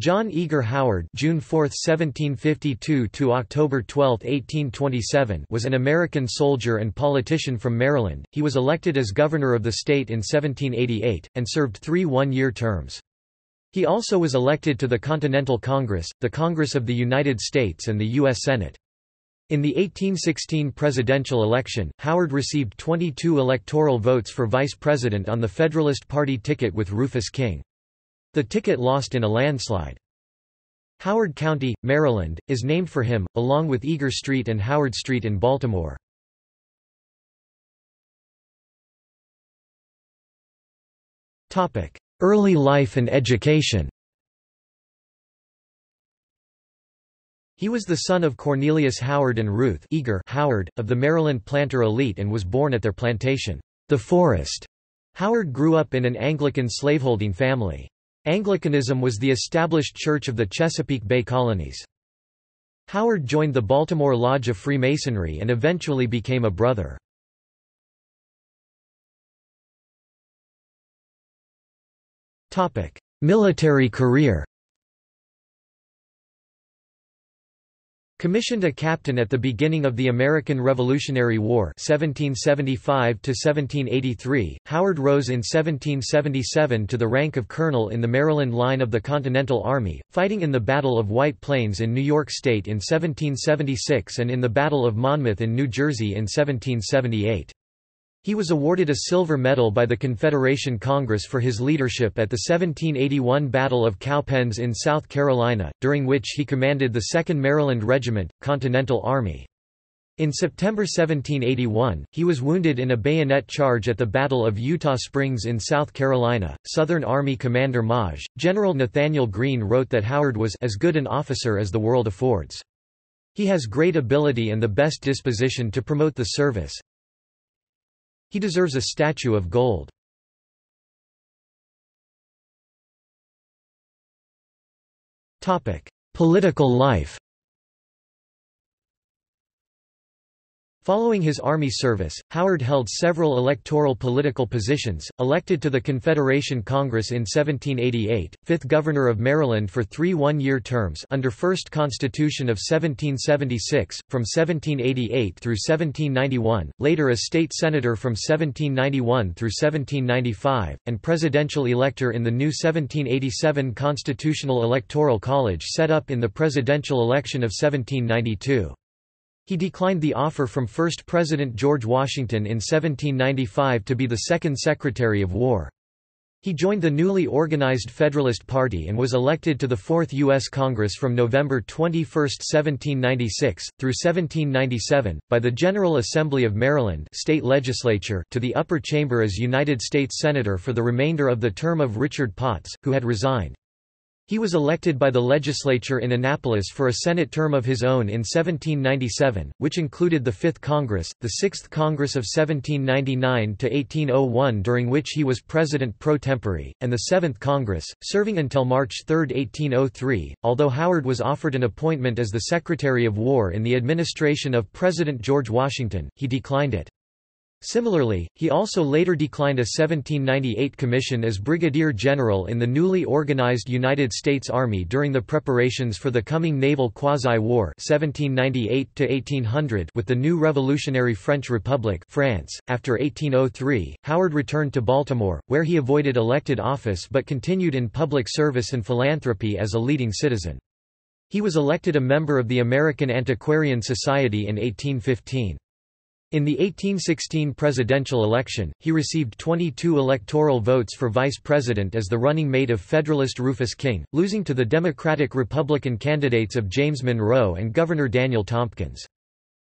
John Eager Howard June 4, 1752 to October 12, 1827 was an American soldier and politician from Maryland. He was elected as governor of the state in 1788, and served three one-year terms. He also was elected to the Continental Congress, the Congress of the United States and the U.S. Senate. In the 1816 presidential election, Howard received 22 electoral votes for vice president on the Federalist Party ticket with Rufus King. The ticket lost in a landslide. Howard County, Maryland, is named for him, along with Eager Street and Howard Street in Baltimore. Early life and education He was the son of Cornelius Howard and Ruth Eager Howard, of the Maryland planter elite and was born at their plantation, the Forest. Howard grew up in an Anglican slaveholding family. Anglicanism was the established church of the Chesapeake Bay colonies. Howard joined the Baltimore Lodge of Freemasonry and eventually became a brother. Military career Commissioned a captain at the beginning of the American Revolutionary War 1775 Howard rose in 1777 to the rank of colonel in the Maryland line of the Continental Army, fighting in the Battle of White Plains in New York State in 1776 and in the Battle of Monmouth in New Jersey in 1778. He was awarded a silver medal by the Confederation Congress for his leadership at the 1781 Battle of Cowpens in South Carolina, during which he commanded the 2nd Maryland Regiment, Continental Army. In September 1781, he was wounded in a bayonet charge at the Battle of Eutaw Springs in South Carolina. Southern Army Commander Maj. General Nathanael Greene wrote that Howard was as good an officer as the world affords. He has great ability and the best disposition to promote the service, he deserves a statue of gold. Political life Following his army service, Howard held several electoral political positions, elected to the Confederation Congress in 1788, fifth Governor of Maryland for three one-year terms under First Constitution of 1776, from 1788 through 1791, later a state senator from 1791 through 1795, and presidential elector in the new 1787 Constitutional Electoral College set up in the presidential election of 1792. He declined the offer from first President George Washington in 1795 to be the second Secretary of War. He joined the newly organized Federalist Party and was elected to the Fourth U.S. Congress from November 21, 1796, through 1797, by the General Assembly of Maryland state legislature to the upper chamber as United States Senator for the remainder of the term of Richard Potts, who had resigned. He was elected by the legislature in Annapolis for a Senate term of his own in 1797, which included the Fifth Congress, the Sixth Congress of 1799–1801 during which he was President pro tempore, and the Seventh Congress, serving until March 3, 1803. Although Howard was offered an appointment as the Secretary of War in the administration of President George Washington, he declined it. Similarly, he also later declined a 1798 commission as brigadier general in the newly organized United States Army during the preparations for the coming naval quasi-war with the new revolutionary French Republic France. .After 1803, Howard returned to Baltimore, where he avoided elected office but continued in public service and philanthropy as a leading citizen. He was elected a member of the American Antiquarian Society in 1815. In the 1816 presidential election, he received 22 electoral votes for vice president as the running mate of Federalist Rufus King, losing to the Democratic-Republican candidates of James Monroe and Governor Daniel Tompkins.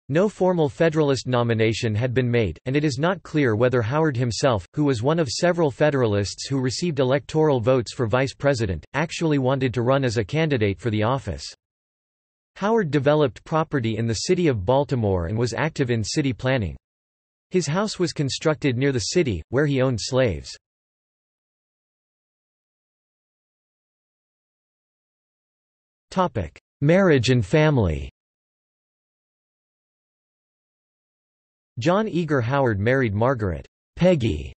No formal Federalist nomination had been made, and it is not clear whether Howard himself, who was one of several Federalists who received electoral votes for vice president, actually wanted to run as a candidate for the office. Howard developed property in the city of Baltimore and was active in city planning. His house was constructed near the city, where he owned slaves. Marriage and family John Eager Howard married Margaret Peggy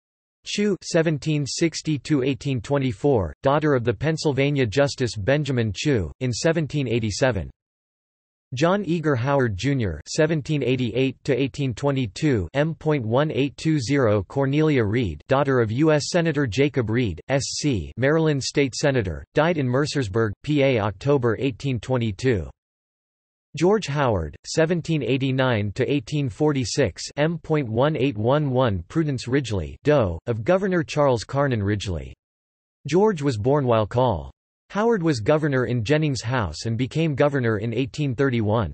Chew (1760–1824), daughter of the Pennsylvania Justice Benjamin Chew, in 1787. John Eager Howard, Jr. (1788–1822), M.1820 Cornelia Read, daughter of U.S. Senator Jacob Read, S.C., Maryland State Senator, died in Mercersburg, PA, October 1822. George Howard, 1789–1846 M.1811 Prudence Ridgely Doe, of Governor Charles Carnan Ridgely. George was born while Col. Howard was governor in Jennings House and became governor in 1831.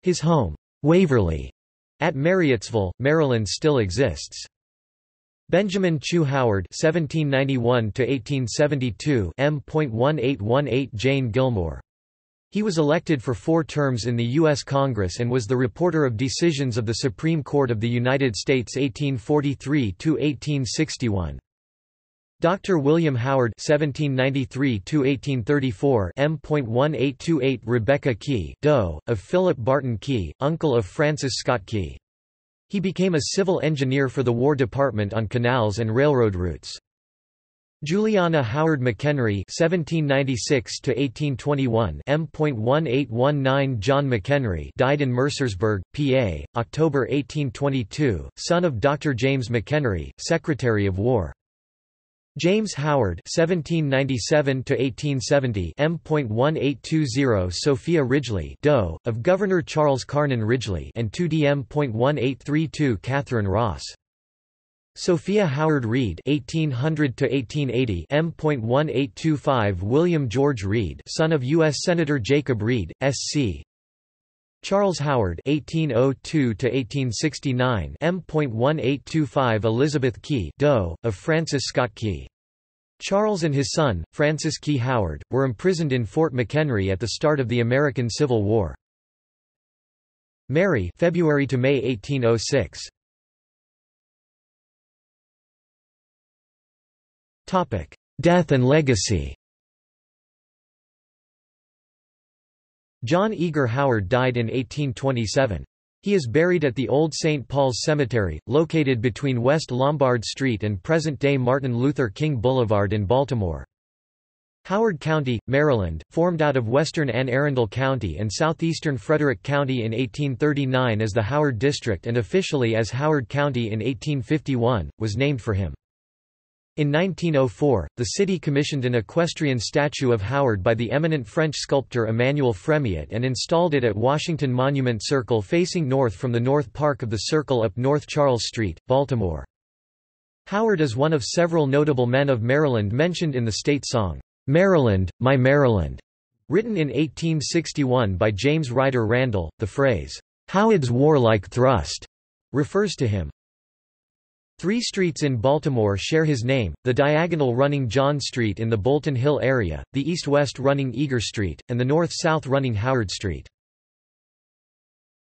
His home, Waverly, at Marriottsville, Maryland still exists. Benjamin Chew Howard (1791–1872) M.1818 Jane Gilmor. He was elected for four terms in the U.S. Congress and was the reporter of decisions of the Supreme Court of the United States 1843–1861. Dr. William Howard (1793–1834) M.1828 Rebecca Key, Doe, of Philip Barton Key, uncle of Francis Scott Key. He became a civil engineer for the War Department on canals and railroad routes. Juliana Howard McHenry (1796–1821) M.1819 John McHenry died in Mercersburg, PA, October 1822, son of Dr. James McHenry, Secretary of War. James Howard (1797–1870) M.1820 Sophia Ridgely, Doe, of Governor Charles Carnan Ridgely, and 2D.1832 Catherine Ross. Sophia Howard Read (1800–1880) M.1825 William George Read, son of U.S. Senator Jacob Read, S.C. Charles Howard (1802–1869) M.1825 Elizabeth Key, Doe, of Francis Scott Key. Charles and his son, Francis Key Howard, were imprisoned in Fort McHenry at the start of the American Civil War. Mary, February to May 1806. Topic: Death and legacy. John Eager Howard died in 1827. He is buried at the Old St. Paul's Cemetery, located between West Lombard Street and present-day Martin Luther King Boulevard in Baltimore. Howard County, Maryland, formed out of western Anne Arundel County and southeastern Frederick County in 1839 as the Howard District and officially as Howard County in 1851, was named for him. In 1904, the city commissioned an equestrian statue of Howard by the eminent French sculptor Emmanuel Fremiet and installed it at Washington Monument Circle facing north from the North Park of the Circle up North Charles Street, Baltimore. Howard is one of several notable men of Maryland mentioned in the state song, "'Maryland, My Maryland' written in 1861 by James Ryder Randall. The phrase, "'Howard's warlike thrust' refers to him. Three streets in Baltimore share his name, the diagonal running John Street in the Bolton Hill area, the east-west running Eager Street, and the north-south running Howard Street.